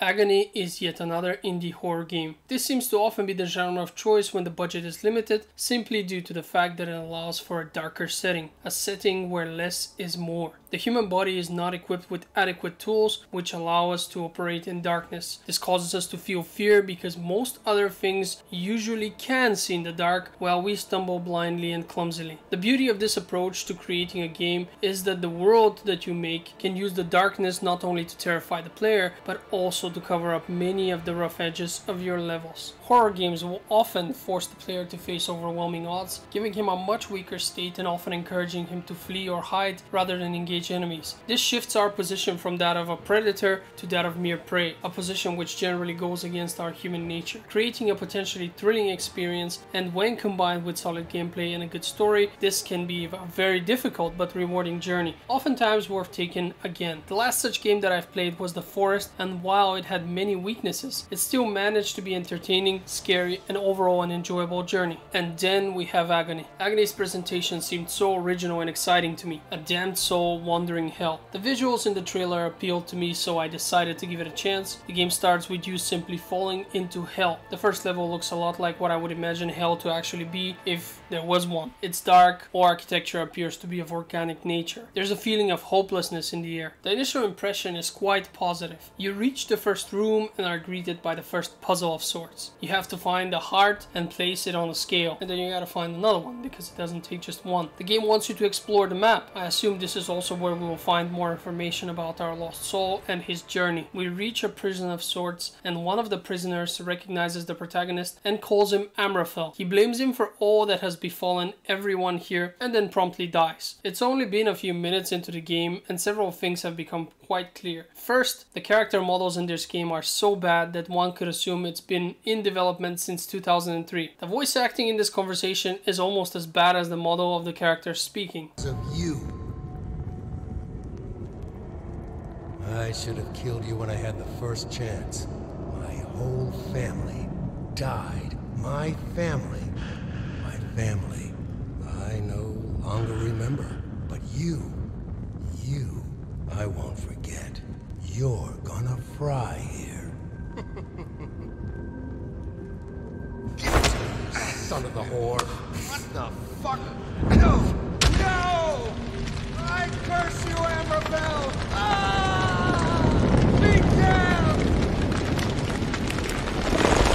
Agony is yet another indie horror game. This seems to often be the genre of choice when the budget is limited, simply due to the fact that it allows for a darker setting, a setting where less is more. The human body is not equipped with adequate tools which allow us to operate in darkness. This causes us to feel fear because most other things usually can see in the dark while we stumble blindly and clumsily. The beauty of this approach to creating a game is that the world that you make can use the darkness not only to terrify the player but also to cover up many of the rough edges of your levels. Horror games will often force the player to face overwhelming odds, giving him a much weaker state and often encouraging him to flee or hide rather than engage enemies. This shifts our position from that of a predator to that of mere prey, a position which generally goes against our human nature, creating a potentially thrilling experience and when combined with solid gameplay and a good story, this can be a very difficult but rewarding journey, oftentimes worth taking again. The last such game that I've played was The Forest and while it had many weaknesses, it still managed to be entertaining, scary and overall an enjoyable journey. And then we have Agony. Agony's presentation seemed so original and exciting to me, a damned soul wandering hell. The visuals in the trailer appealed to me so I decided to give it a chance. The game starts with you simply falling into hell. The first level looks a lot like what I would imagine hell to actually be if there was one. It's dark, architecture appears to be of organic nature. There's a feeling of hopelessness in the air. The initial impression is quite positive. You reach the first room and are greeted by the first puzzle of sorts. You have to find a heart and place it on a scale, and then you gotta find another one because it doesn't take just one. The game wants you to explore the map. I assume this is also where we will find more information about our lost soul and his journey. We reach a prison of sorts, and one of the prisoners recognizes the protagonist and calls him Amraphel. He blames him for all that has befallen everyone here and then promptly dies. It's only been a few minutes into the game, and several things have become quite clear. First, the character models in this game are so bad that one could assume it's been in development since 2003. The voice acting in this conversation is almost as bad as the model of the character speaking. Of you. I should have killed you when I had the first chance. My whole family died. My family. My family. I no longer remember. But you, you, I won't forget. You're gonna fry here. Give it to me, you son of the whore. What the fuck? No! No! I curse you, Amraphel! Ah!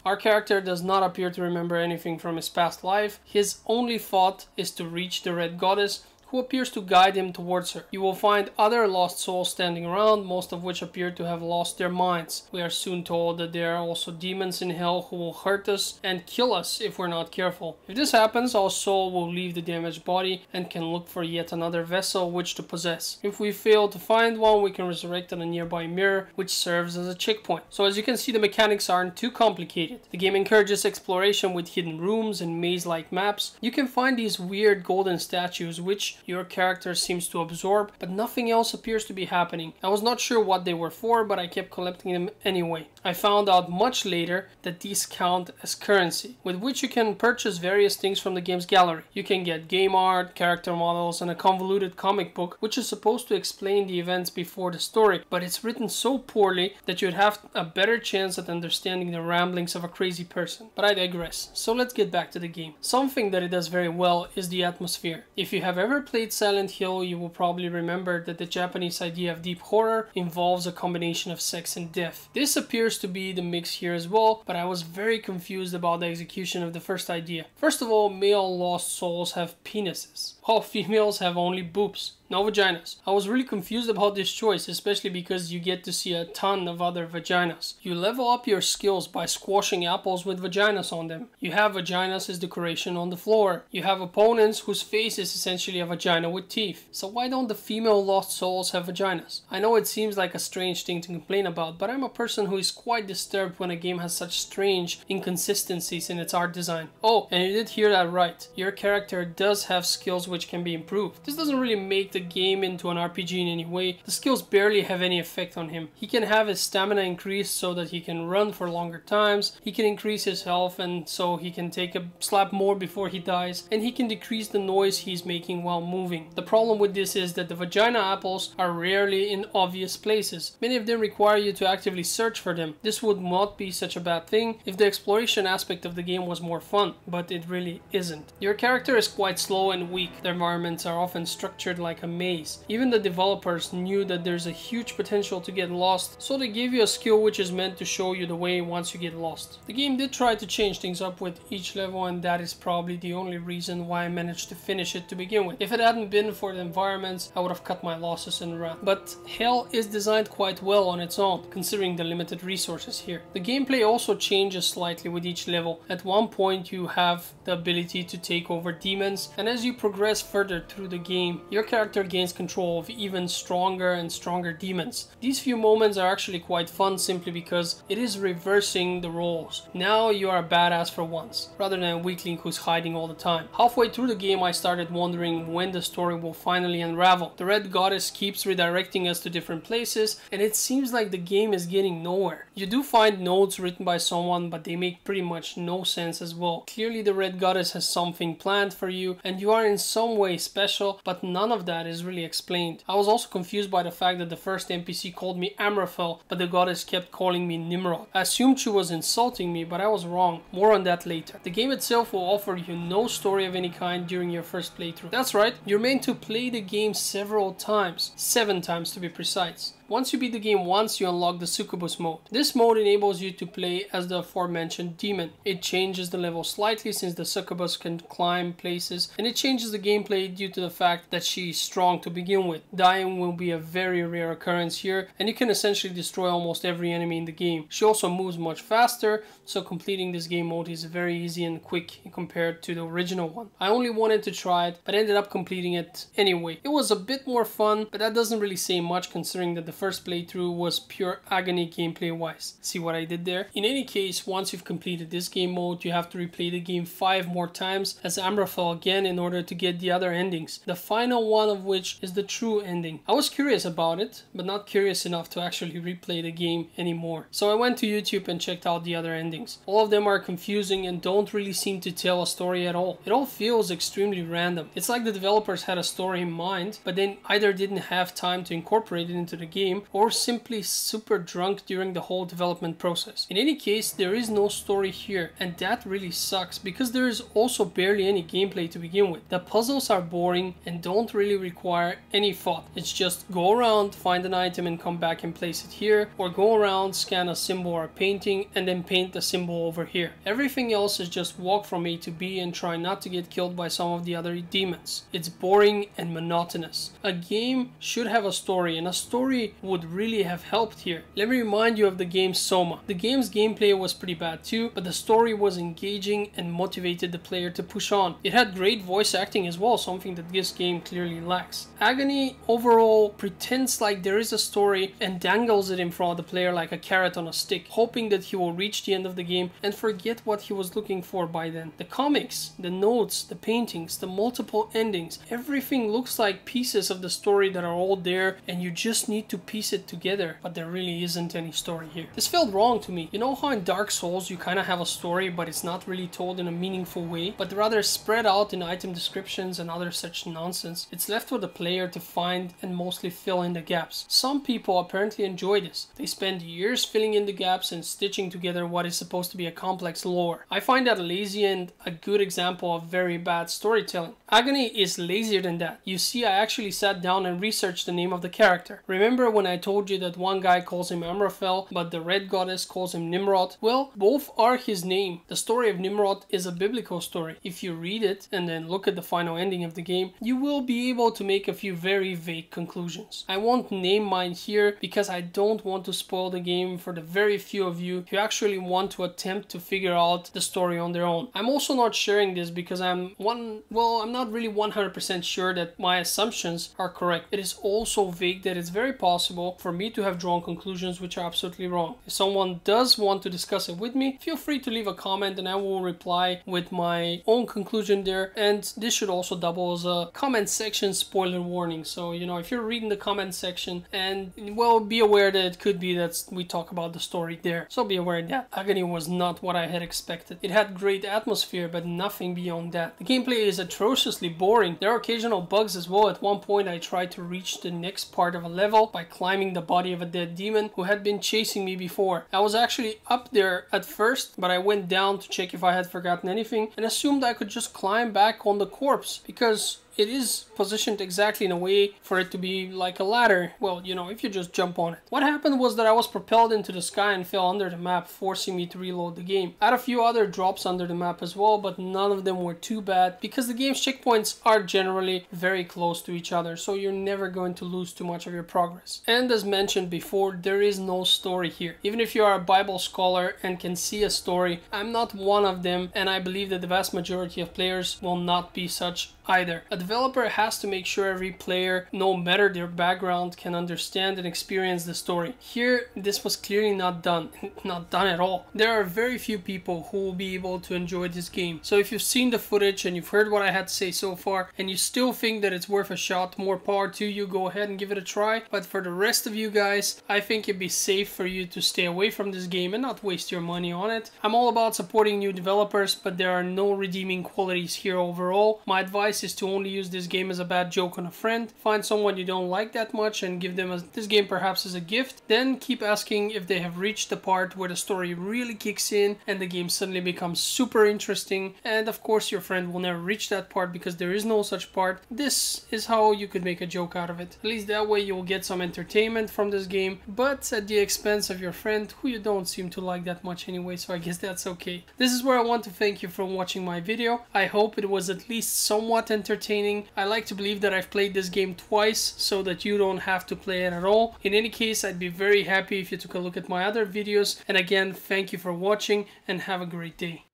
Our character does not appear to remember anything from his past life. His only thought is to reach the Red Goddess, who appears to guide him towards her. You will find other lost souls standing around, most of which appear to have lost their minds. We are soon told that there are also demons in hell who will hurt us and kill us if we're not careful. If this happens, our soul will leave the damaged body and can look for yet another vessel which to possess. If we fail to find one, we can resurrect on a nearby mirror, which serves as a checkpoint. So as you can see, the mechanics aren't too complicated. The game encourages exploration with hidden rooms and maze-like maps. You can find these weird golden statues which your character seems to absorb, but nothing else appears to be happening. I was not sure what they were for, but I kept collecting them anyway. I found out much later that these count as currency, with which you can purchase various things from the game's gallery. You can get game art, character models, and a convoluted comic book, which is supposed to explain the events before the story, but it's written so poorly that you'd have a better chance at understanding the ramblings of a crazy person. But I digress, so let's get back to the game. Something that it does very well is the atmosphere. If you have ever played Silent Hill, you will probably remember that the Japanese idea of deep horror involves a combination of sex and death. This appears to be the mix here as well, but I was very confused about the execution of the first idea. First of all, male lost souls have penises, while females have only boobs no vaginas. I was really confused about this choice, especially because you get to see a ton of other vaginas. You level up your skills by squashing apples with vaginas on them. You have vaginas as decoration on the floor. You have opponents whose face is essentially a vagina with teeth. So why don't the female lost souls have vaginas? I know it seems like a strange thing to complain about, but I'm a person who is quite disturbed when a game has such strange inconsistencies in its art design. Oh, and you did hear that right. Your character does have skills which can be improved. This doesn't really make the the game into an RPG in any way, the skills barely have any effect on him. He can have his stamina increased so that he can run for longer times, he can increase his health and so he can take a slap more before he dies, and he can decrease the noise he's making while moving. The problem with this is that the vagina apples are rarely in obvious places. Many of them require you to actively search for them. This would not be such a bad thing if the exploration aspect of the game was more fun, but it really isn't. Your character is quite slow and weak. The environments are often structured like a maze. Even the developers knew that there's a huge potential to get lost, so they gave you a skill which is meant to show you the way once you get lost. The game did try to change things up with each level and that is probably the only reason why I managed to finish it to begin with. If it hadn't been for the environments, I would have cut my losses and run. But Hell is designed quite well on its own, considering the limited resources here. The gameplay also changes slightly with each level. At one point you have the ability to take over demons, and as you progress further through the game, your character gains control of even stronger and stronger demons. These few moments are actually quite fun simply because it is reversing the roles. Now you are a badass for once, rather than a weakling who's hiding all the time. Halfway through the game I started wondering when the story will finally unravel. The Red Goddess keeps redirecting us to different places, and it seems like the game is getting nowhere. You do find notes written by someone, but they make pretty much no sense as well. Clearly the Red Goddess has something planned for you, and you are in some way special, but none of that is really explained. I was also confused by the fact that the first NPC called me Amraphel, but the goddess kept calling me Nimrod. I assumed she was insulting me, but I was wrong. More on that later. The game itself will offer you no story of any kind during your first playthrough. That's right, you're meant to play the game several times, seven times to be precise. Once you beat the game once, you unlock the Succubus mode. This mode enables you to play as the aforementioned demon. It changes the level slightly since the Succubus can climb places, and it changes the gameplay due to the fact that she is strong to begin with. Dying will be a very rare occurrence here, and you can essentially destroy almost every enemy in the game. She also moves much faster, so completing this game mode is very easy and quick compared to the original one. I only wanted to try it, but ended up completing it anyway. It was a bit more fun, but that doesn't really say much considering that the first playthrough was pure agony gameplay wise. See what I did there? In any case, once you've completed this game mode, you have to replay the game 5 more times as Amraphel again in order to get the other endings. The final one of which is the true ending. I was curious about it, but not curious enough to actually replay the game anymore. So I went to YouTube and checked out the other endings. All of them are confusing and don't really seem to tell a story at all. It all feels extremely random. It's like the developers had a story in mind, but then either didn't have time to incorporate it into the game or simply super drunk during the whole development process. In any case, there is no story here and that really sucks because there is also barely any gameplay to begin with. The puzzles are boring and don't really require any thought. It's just go around, find an item and come back and place it here or go around, scan a symbol or a painting and then paint the symbol over here. Everything else is just walk from A to B and try not to get killed by some of the other demons. It's boring and monotonous. A game should have a story and a story would really have helped here. Let me remind you of the game Soma. The game's gameplay was pretty bad too, but the story was engaging and motivated the player to push on. It had great voice acting as well, something that this game clearly lacks. Agony overall pretends like there is a story and dangles it in front of the player like a carrot on a stick, hoping that he will reach the end of the game and forget what he was looking for by then. The comics, the notes, the paintings, the multiple endings, everything looks like pieces of the story that are all there and you just need to piece it together, but there really isn't any story here. This felt wrong to me. You know how in Dark Souls you kind of have a story, but it's not really told in a meaningful way, but rather spread out in item descriptions and other such nonsense. It's left for the player to find and mostly fill in the gaps. Some people apparently enjoy this. They spend years filling in the gaps and stitching together what is supposed to be a complex lore. I find that lazy and a good example of very bad storytelling. Agony is lazier than that. You see, I actually sat down and researched the name of the character. Remember when I told you that one guy calls him Amraphel, but the red goddess calls him Nimrod? Well, both are his name. The story of Nimrod is a biblical story. If you read it and then look at the final ending of the game, you will be able to make a few very vague conclusions. I won't name mine here because I don't want to spoil the game for the very few of you who actually want to attempt to figure out the story on their own. I'm also not sharing this because I'm one, well, I'm not really 100% sure that my assumptions are correct. It is also vague that it's very possible possible for me to have drawn conclusions which are absolutely wrong. If someone does want to discuss it with me, feel free to leave a comment and I will reply with my own conclusion there. And this should also double as a comment section spoiler warning. So, you know, if you're reading the comment section and, well, be aware that it could be that we talk about the story there. So be aware that Agony was not what I had expected. It had great atmosphere, but nothing beyond that. The gameplay is atrociously boring. There are occasional bugs as well. At one point, I tried to reach the next part of a level by climbing the body of a dead demon who had been chasing me before. I was actually up there at first, but I went down to check if I had forgotten anything and assumed I could just climb back on the corpse because it is positioned exactly in a way for it to be like a ladder. Well, you know, if you just jump on it. What happened was that I was propelled into the sky and fell under the map, forcing me to reload the game. I had a few other drops under the map as well, but none of them were too bad because the game's checkpoints are generally very close to each other, so you're never going to lose too much of your progress. And as mentioned before, there is no story here. Even if you are a Bible scholar and can see a story, I'm not one of them, and I believe that the vast majority of players will not be such either. Developer has to make sure every player, no matter their background, can understand and experience the story. Here, this was clearly not done, not done at all. There are very few people who will be able to enjoy this game. So if you've seen the footage and you've heard what I had to say so far, and you still think that it's worth a shot, more power to you, go ahead and give it a try. But for the rest of you guys, I think it'd be safe for you to stay away from this game and not waste your money on it. I'm all about supporting new developers, but there are no redeeming qualities here overall. My advice is to only use this game as a bad joke on a friend. Find someone you don't like that much and give them a, this game perhaps as a gift. Then keep asking if they have reached the part where the story really kicks in and the game suddenly becomes super interesting. And of course your friend will never reach that part because there is no such part. This is how you could make a joke out of it. At least that way you'll get some entertainment from this game, but at the expense of your friend who you don't seem to like that much anyway, so I guess that's okay. This is where I want to thank you for watching my video. I hope it was at least somewhat entertaining. I like to believe that I've played this game twice so that you don't have to play it at all. In any case, I'd be very happy if you took a look at my other videos. And again, thank you for watching and have a great day.